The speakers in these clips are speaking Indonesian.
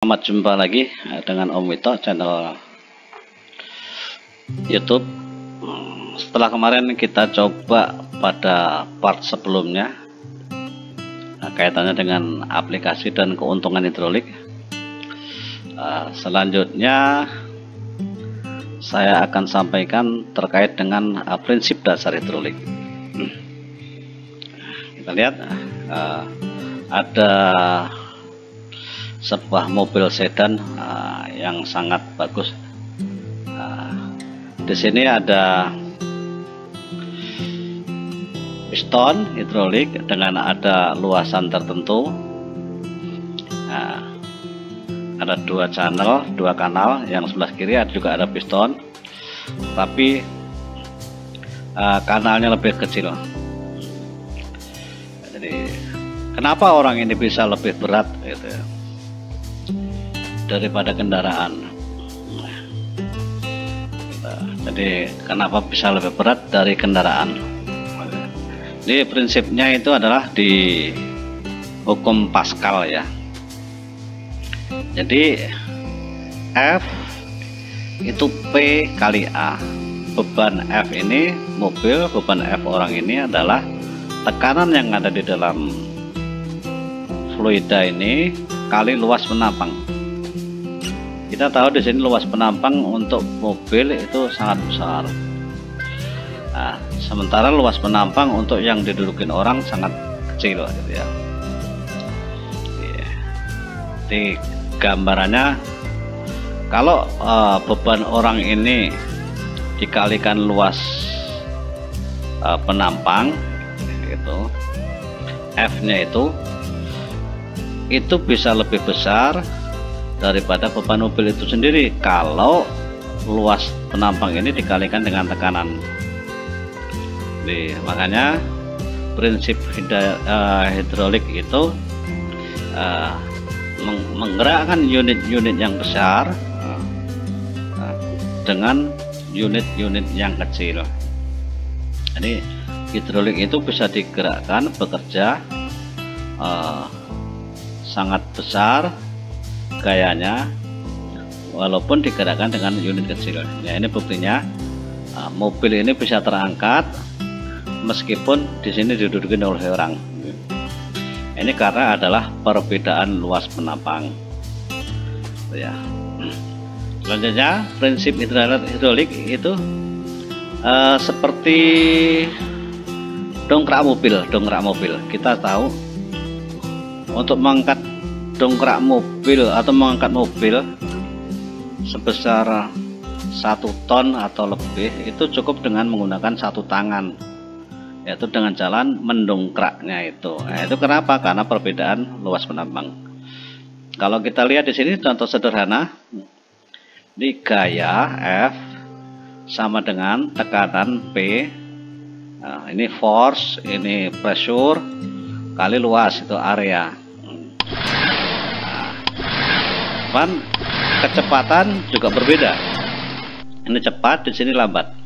Selamat jumpa lagi eh, dengan Om Wito channel YouTube. Hmm, Setelah kemarin kita coba pada part sebelumnya eh, kaitannya dengan aplikasi dan keuntungan hidrolik. Eh, Selanjutnya saya akan sampaikan terkait dengan eh, prinsip dasar hidrolik. Hmm. Kita lihat ada sebuah mobil sedan uh, yang sangat bagus. Uh, di sini ada piston hidrolik dengan ada luasan tertentu. Nah, ada dua channel, dua kanal. Yang sebelah kiri ada juga ada piston, tapi uh, kanalnya lebih kecil. Jadi, kenapa orang ini bisa lebih berat? Gitu ya? Daripada kendaraan. Nah, jadi kenapa bisa lebih berat dari kendaraan? Jadi prinsipnya itu adalah di hukum Pascal ya. Jadi F itu P kali A. Beban F ini mobil, beban F orang ini adalah tekanan yang ada di dalam fluida ini kali luas penampang kita tahu di sini luas penampang untuk mobil itu sangat besar. Nah, sementara luas penampang untuk yang didudukin orang sangat kecil gitu ya. Di gambarannya kalau uh, beban orang ini dikalikan luas uh, penampang gitu F-nya itu itu bisa lebih besar daripada beban mobil itu sendiri. Kalau luas penampang ini dikalikan dengan tekanan. Jadi, makanya prinsip uh, hidrolik itu uh, meng menggerakkan unit-unit yang besar uh, dengan unit-unit yang kecil. Jadi hidrolik itu bisa digerakkan bekerja uh, sangat besar gayanya walaupun digerakkan dengan unit kecil. Ya ini buktinya uh, mobil ini bisa terangkat meskipun di sini didudukin oleh orang. Ini karena adalah perbedaan luas penampang. Ya. Selanjutnya prinsip hidrolik itu uh, seperti dongkrak mobil dongkrak mobil. Kita tahu untuk mengangkat mendongkrak mobil atau mengangkat mobil sebesar satu ton atau lebih itu cukup dengan menggunakan satu tangan yaitu dengan jalan mendongkraknya itu. Nah, itu kenapa? Karena perbedaan luas penampang kalau kita lihat di sini contoh sederhana di gaya F sama dengan tekanan P. Nah, ini force ini pressure kali luas itu area kecepatan juga berbeda. Ini cepat di sini lambat.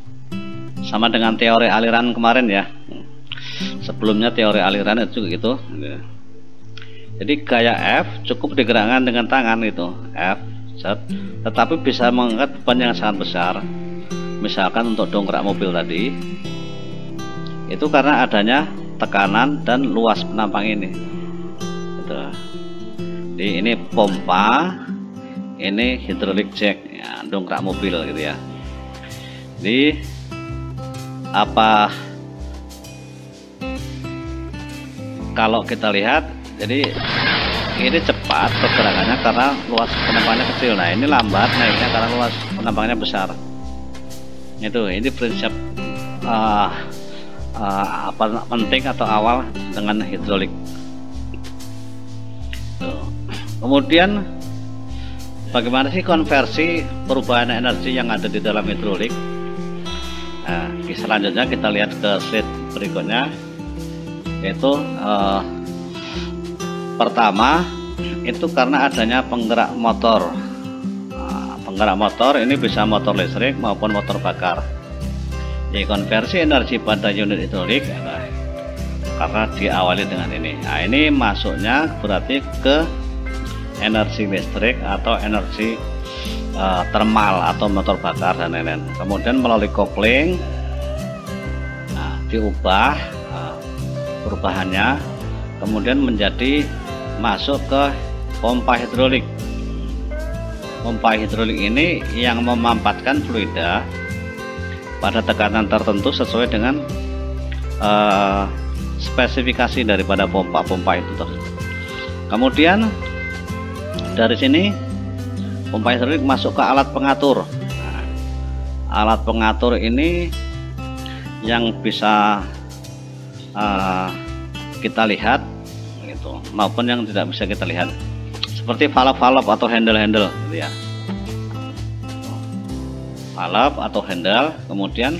Sama dengan teori aliran kemarin ya. Sebelumnya teori aliran itu gitu. Jadi gaya F cukup digerakkan dengan tangan itu F set, tetapi bisa mengangkat beban yang sangat besar. Misalkan untuk dongkrak mobil tadi. Itu karena adanya tekanan dan luas penampang ini. Gitu. jadi ini pompa ini hidrolik jack ya, dongkrak mobil gitu ya. Jadi apa kalau kita lihat jadi ini cepat pergerakannya karena luas penampangnya kecil. Nah ini lambat naiknya karena luas penampangnya besar. Itu ini prinsip uh, uh, apa penting atau awal dengan hidrolik kemudian bagaimana sih konversi perubahan energi yang ada di dalam hidrolik? Nah, selanjutnya kita lihat ke slide berikutnya. Yaitu eh, pertama itu karena adanya penggerak motor. Nah, penggerak motor ini bisa motor listrik maupun motor bakar. Jadi konversi energi pada unit hidrolik karena diawali dengan ini. Nah ini masuknya berarti ke energi listrik atau energi uh, thermal atau motor bakar dan lain-lain kemudian melalui kopling nah, diubah uh, perubahannya kemudian menjadi masuk ke pompa hidrolik pompa hidrolik ini yang memampatkan fluida pada tekanan tertentu sesuai dengan uh, spesifikasi daripada pompa-pompa itu tersebut. Kemudian dari sini pompa hidrolik masuk ke alat pengatur. Nah, alat pengatur ini yang bisa uh, kita lihat gitu, maupun yang tidak bisa kita lihat. Seperti valve-valve atau handle-handle gitu ya. Valve atau handle kemudian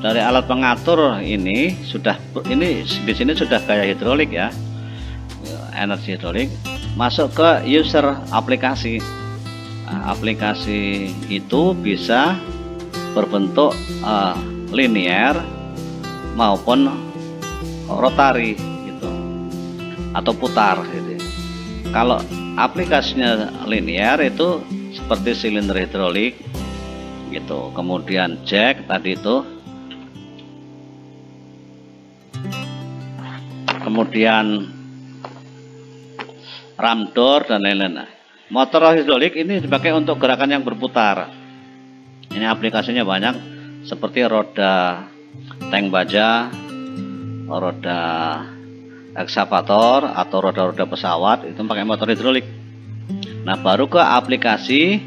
dari alat pengatur ini sudah ini di sini sudah gaya hidrolik ya. Energi hidrolik masuk ke user aplikasi. Nah, aplikasi itu bisa berbentuk uh, linear maupun rotari gitu atau putar gitu. Kalau aplikasinya linear itu seperti silinder hidrolik gitu. Kemudian jack tadi itu. Kemudian ramdor dan lain-lain. Motor hidrolik ini dipakai untuk gerakan yang berputar. Ini aplikasinya banyak seperti roda tank baja, roda ekskavator atau roda-roda pesawat itu pakai motor hidrolik. Nah, baru ke aplikasi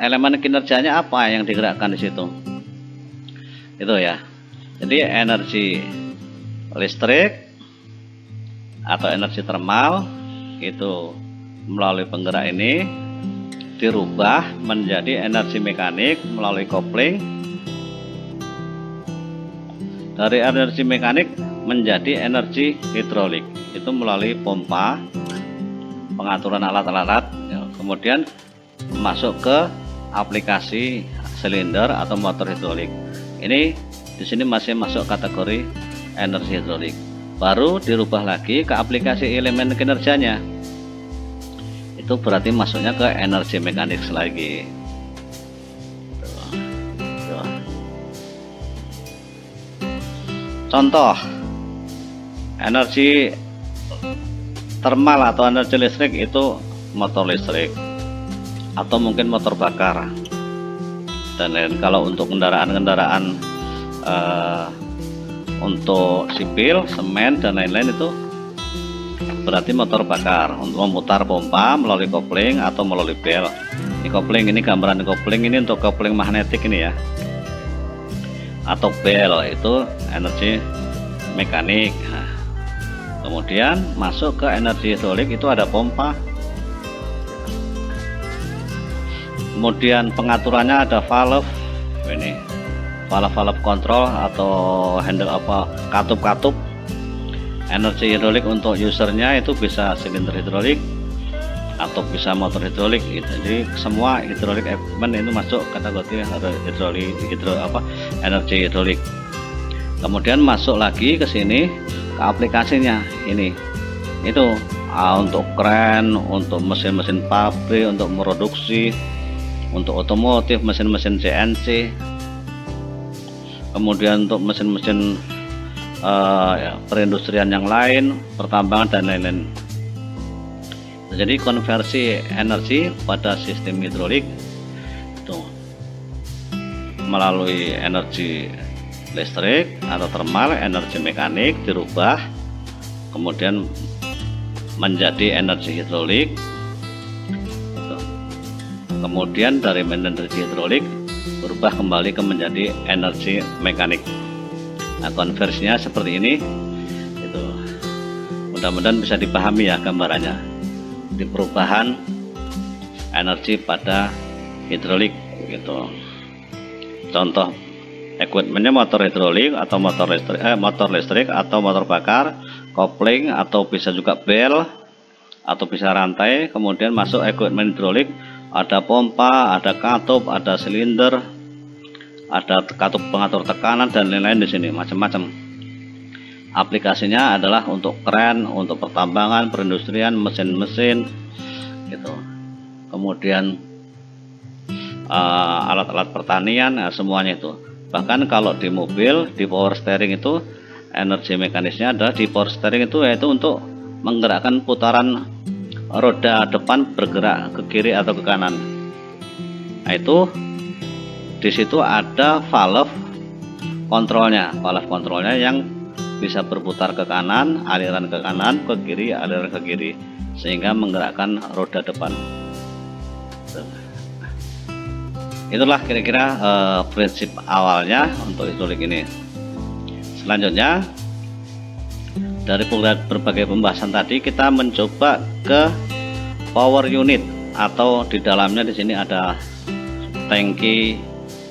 elemen kinerjanya apa yang digerakkan di situ. Itu ya. Jadi energi listrik atau energi termal itu melalui penggerak ini dirubah menjadi energi mekanik melalui kopling. Dari energi mekanik menjadi energi hidrolik itu melalui pompa pengaturan alat-alat. Ya, kemudian masuk ke aplikasi silinder atau motor hidrolik. Ini di sini masih masuk kategori energi hidrolik baru dirubah lagi ke aplikasi elemen kinerjanya. Itu berarti masuknya ke energi mekanik lagi. Contoh energi thermal atau energi listrik itu motor listrik atau mungkin motor bakar. Dan lain kalau untuk kendaraan-kendaraan uh, untuk sipil, semen dan lain-lain itu berarti motor bakar untuk memutar pompa melalui kopling atau melalui bel. Ini kopling ini gambaran kopling ini untuk kopling magnetik ini ya. Atau bel itu energi mekanik. Nah, kemudian masuk ke energi hidrolik itu ada pompa. Kemudian pengaturannya ada valve ini valve-valve kontrol atau handle apa katup-katup. Energi hidrolik untuk usernya itu bisa silinder hidrolik atau bisa motor hidrolik gitu. jadi semua hidrolik equipment itu masuk kategori hidrolik hidro apa energi hidrolik. Kemudian masuk lagi ke sini ke aplikasinya ini. Itu ah, untuk kren untuk mesin-mesin pabrik untuk produksi untuk otomotif mesin-mesin CNC kemudian untuk mesin-mesin uh, ya, perindustrian yang lain, pertambangan dan lain-lain. Jadi konversi energi pada sistem hidrolik itu melalui energi listrik atau thermal, energi mekanik dirubah, kemudian menjadi energi hidrolik. Kemudian dari energi hidrolik berubah kembali ke menjadi energi mekanik. Nah konversinya seperti ini. Itu mudah-mudahan bisa dipahami ya gambarannya. Di perubahan energi pada hidrolik gitu. Contoh equipmentnya motor hidrolik atau motor listrik eh, motor listrik atau motor bakar kopling atau bisa juga bel atau bisa rantai kemudian masuk equipment hidrolik ada pompa, ada katup, ada silinder, ada katup pengatur tekanan dan lain-lain di sini macam-macam. Aplikasinya adalah untuk keren, untuk pertambangan, perindustrian, mesin-mesin, gitu kemudian uh, alat-alat uh, pertanian nah, semuanya itu bahkan kalau di mobil di power steering itu energi mekanisnya adalah di power steering itu yaitu untuk menggerakkan putaran roda depan bergerak ke kiri atau ke kanan. Nah itu di situ ada valve kontrolnya. Valve kontrolnya yang bisa berputar ke kanan aliran ke kanan ke kiri aliran ke kiri sehingga menggerakkan roda depan. Itulah kira-kira uh, prinsip awalnya untuk hidrolik ini. Selanjutnya dari berbagai pembahasan tadi kita mencoba ke power unit atau di dalamnya di sini ada tangki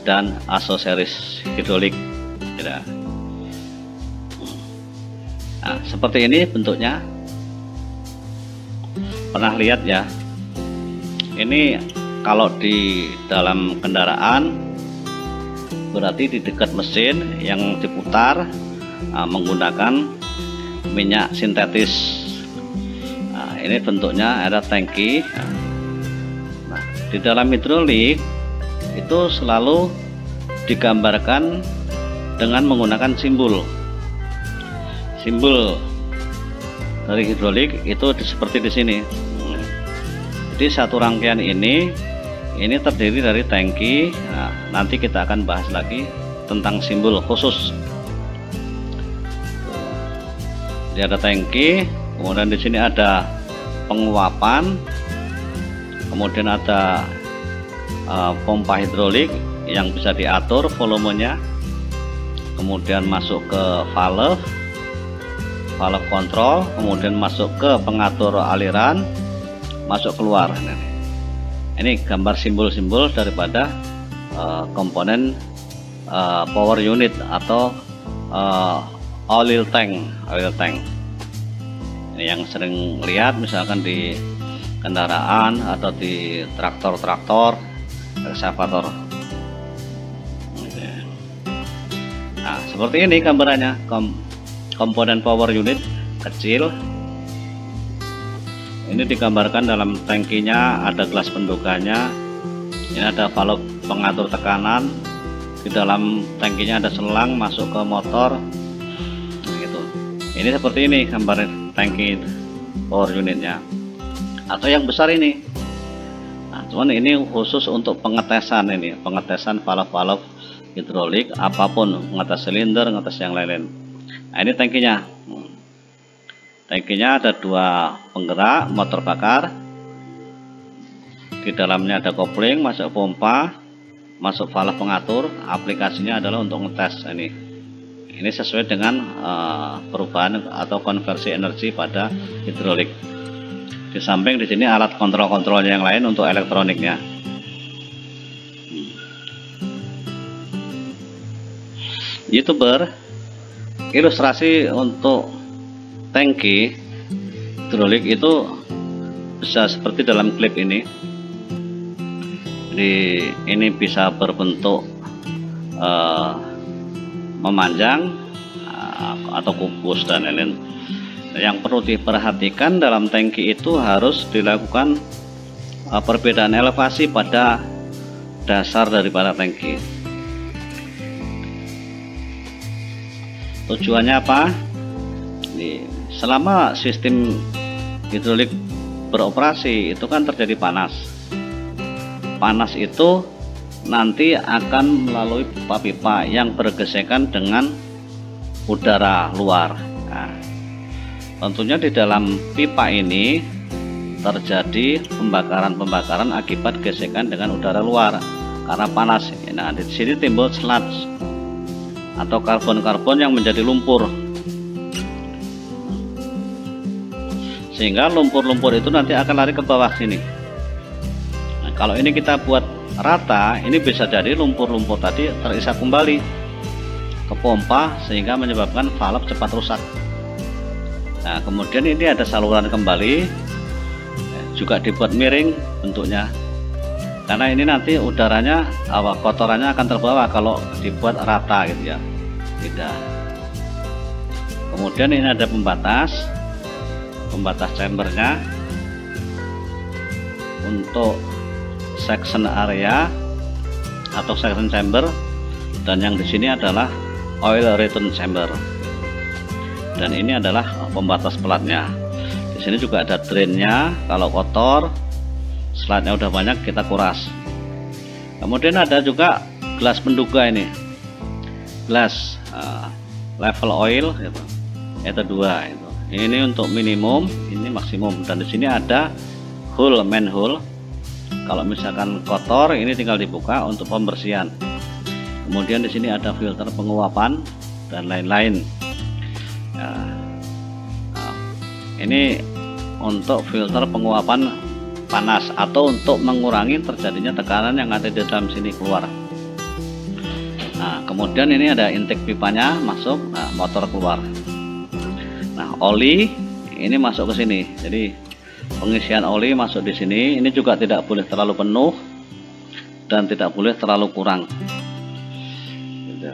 dan aksesoris hidrolik. Nah, seperti ini bentuknya. Pernah lihat ya? Ini kalau di dalam kendaraan berarti di dekat mesin yang diputar uh, menggunakan minyak sintetis ini bentuknya ada tangki. Nah, di dalam hidrolik itu selalu digambarkan dengan menggunakan simbol. Simbol dari hidrolik itu seperti di sini. Jadi satu rangkaian ini ini terdiri dari tangki. Nah, nanti kita akan bahas lagi tentang simbol khusus. Jadi ada tangki kemudian di sini ada penguapan kemudian ada uh, pompa hidrolik yang bisa diatur volumenya kemudian masuk ke valve valve kontrol kemudian masuk ke pengatur aliran masuk keluar. Ini gambar simbol-simbol daripada uh, komponen uh, power unit atau uh, oil tank oil tank yang sering lihat misalkan di kendaraan atau di traktor-traktor eksavator nah seperti ini gambarannya. Kom komponen power unit kecil. Ini digambarkan dalam tangkinya ada gelas penduganya ini ada valve pengatur tekanan. Di dalam tangkinya ada selang masuk ke motor. Nah, gitu. Ini seperti ini gambar tangki power unitnya atau yang besar ini nah cuman ini khusus untuk pengetesan ini pengetesan valve-valve hidrolik apa pun ngetes silinder ngetes yang lain-lain nah ini tangkinya Tangkinya ada dua penggerak motor bakar. Di dalamnya ada kopling, masuk pompa, masuk valve pengatur. Aplikasinya adalah untuk ngetes ini. Ini sesuai dengan uh, perubahan atau konversi energi pada hidrolik. Di samping di sini alat kontrol-kontrol yang lain untuk elektroniknya. YouTuber ilustrasi untuk tangki hidrolik itu bisa seperti dalam klip ini jadi ini bisa berbentuk uh, memanjang uh, atau kubus dan lain-lain. Yang perlu diperhatikan dalam tangki itu harus dilakukan uh, perbedaan elevasi pada dasar daripada tangki. Tujuannya apa? Ini selama sistem hidrolik beroperasi itu kan terjadi panas. Panas itu nanti akan melalui pipa-pipa yang bergesekan dengan udara luar. Nah, tentunya di dalam pipa ini terjadi pembakaran-pembakaran akibat gesekan dengan udara luar karena panas. Nah di sini timbul sludge atau karbon-karbon yang menjadi lumpur. Sehingga lumpur-lumpur itu nanti akan lari ke bawah sini. Nah, kalau ini kita buat rata ini bisa jadi lumpur-lumpur tadi terisap kembali ke pompa sehingga menyebabkan valve cepat rusak. Nah kemudian ini ada saluran kembali juga dibuat miring bentuknya. Karena ini nanti udaranya awal kotorannya akan terbawa kalau dibuat rata gitu ya. Tidak. Kemudian ini ada pembatas pembatas chambernya untuk section area atau section chamber dan yang di sini adalah oil return chamber. Dan ini adalah pembatas pelatnya. Di sini juga ada drainnya kalau kotor slide udah banyak kita kuras. Kemudian ada juga gelas penduga ini. Gelas uh, level oil gitu. itu dua itu ini untuk minimum ini maksimum. Dan di sini ada hole manhole kalau misalkan kotor ini tinggal dibuka untuk pembersihan kemudian di sini ada filter penguapan dan lain-lain ya. nah, ini untuk filter penguapan panas atau untuk mengurangi terjadinya tekanan yang ada di dalam sini keluar nah kemudian ini ada intake pipanya masuk nah, motor keluar Nah, oli ini masuk ke sini. Jadi pengisian oli masuk di sini. Ini juga tidak boleh terlalu penuh dan tidak boleh terlalu kurang. Gitu.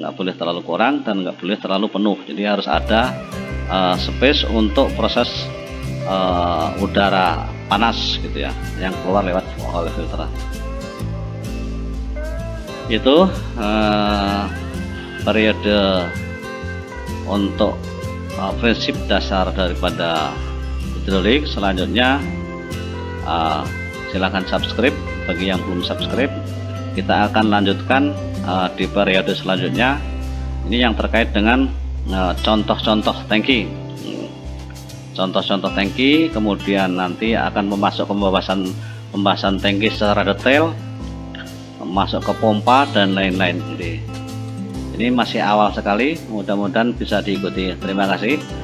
Nggak boleh terlalu kurang dan nggak boleh terlalu penuh. Jadi harus ada uh, space untuk proses uh, udara panas gitu ya, yang keluar lewat oleh filter. Itu uh, periode untuk uh, prinsip dasar daripada hidrolik selanjutnya uh, silahkan subscribe. Bagi yang belum subscribe kita akan lanjutkan uh, di periode selanjutnya. Ini yang terkait dengan uh, contoh-contoh uh, tangki. Contoh-contoh tangki kemudian nanti akan memasuk pembahasan pembahasan tangki secara detail masuk ke pompa dan lain-lain. Ini masih awal sekali. Mudah-mudahan bisa diikuti. Terima kasih